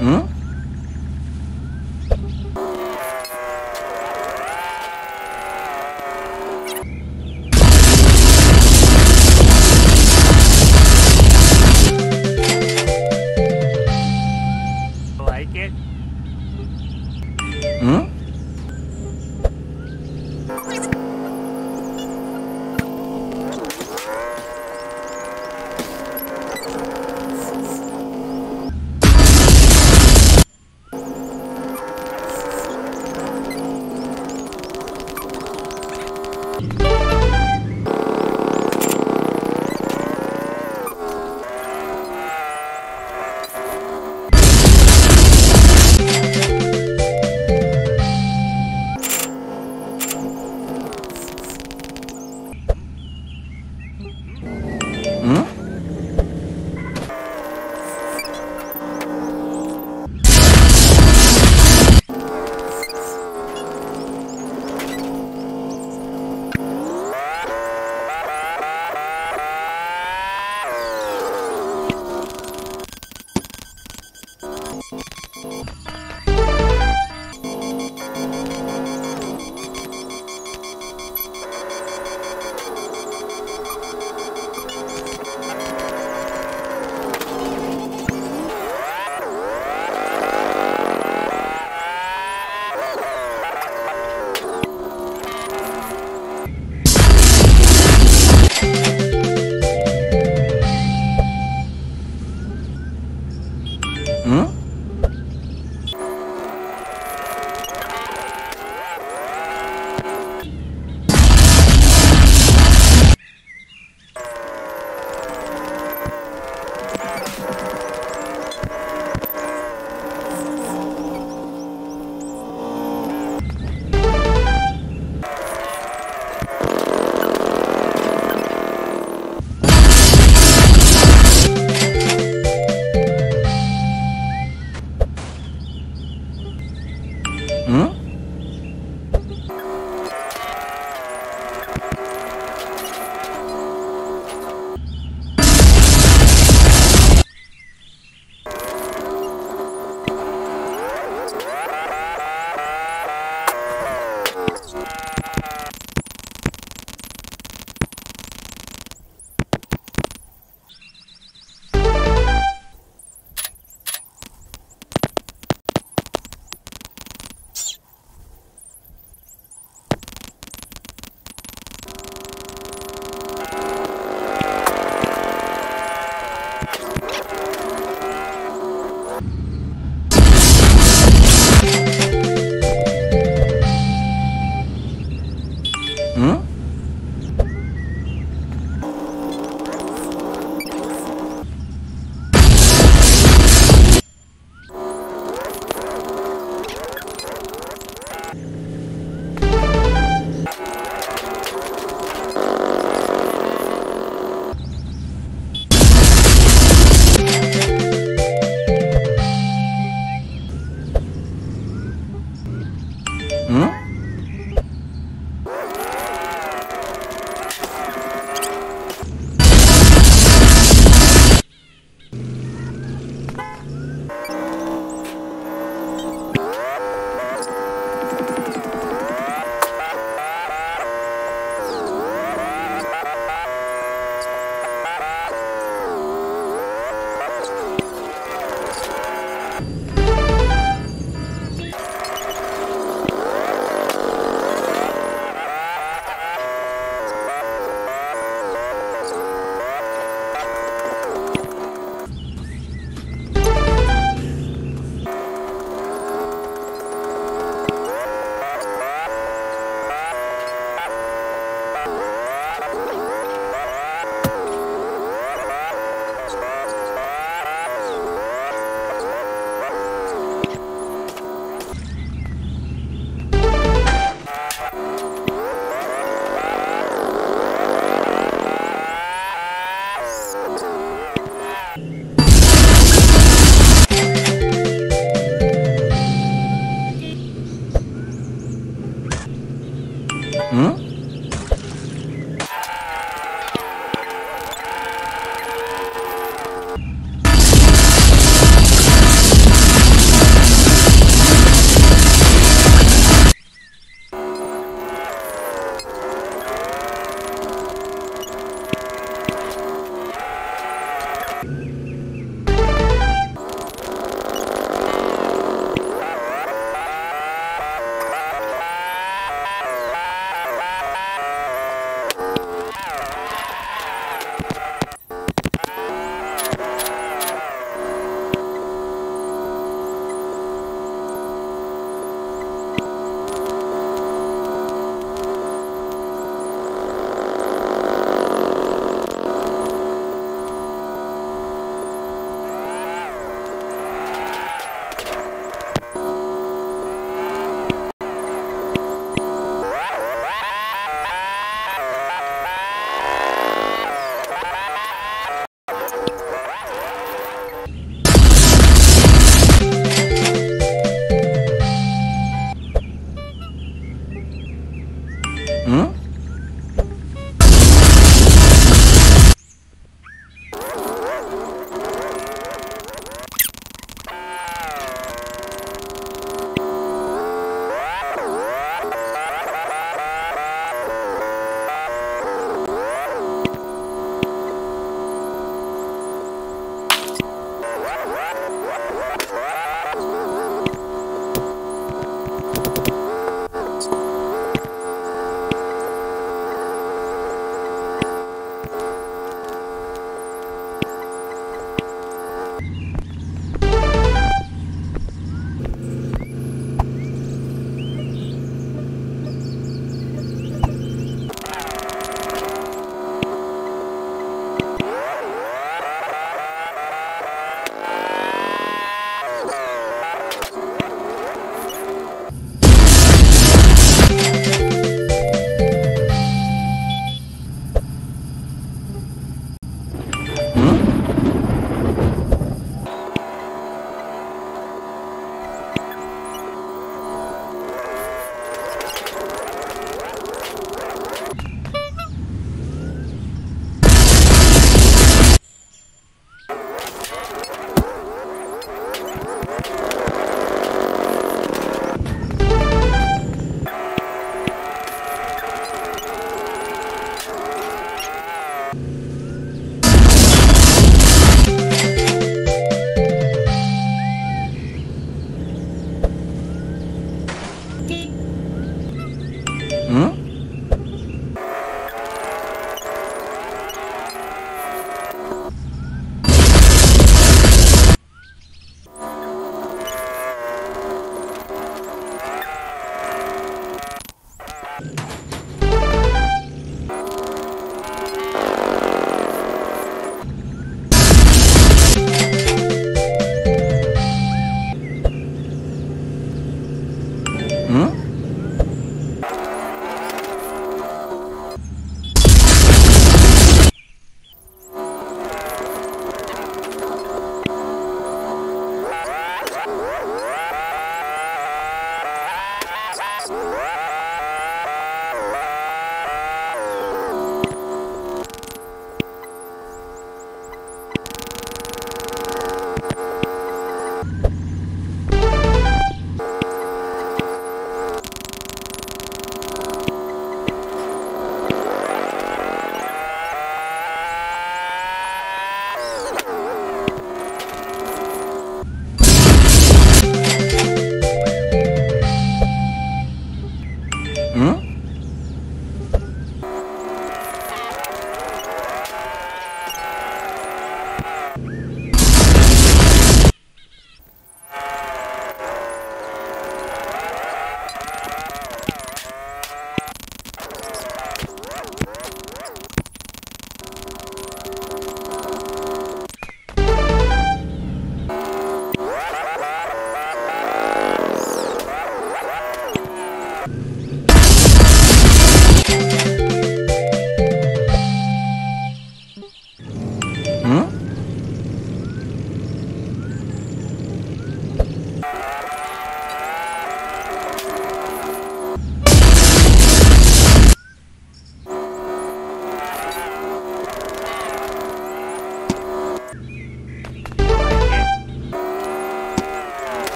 Hmm? Hmm? Hmm?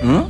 Hmm?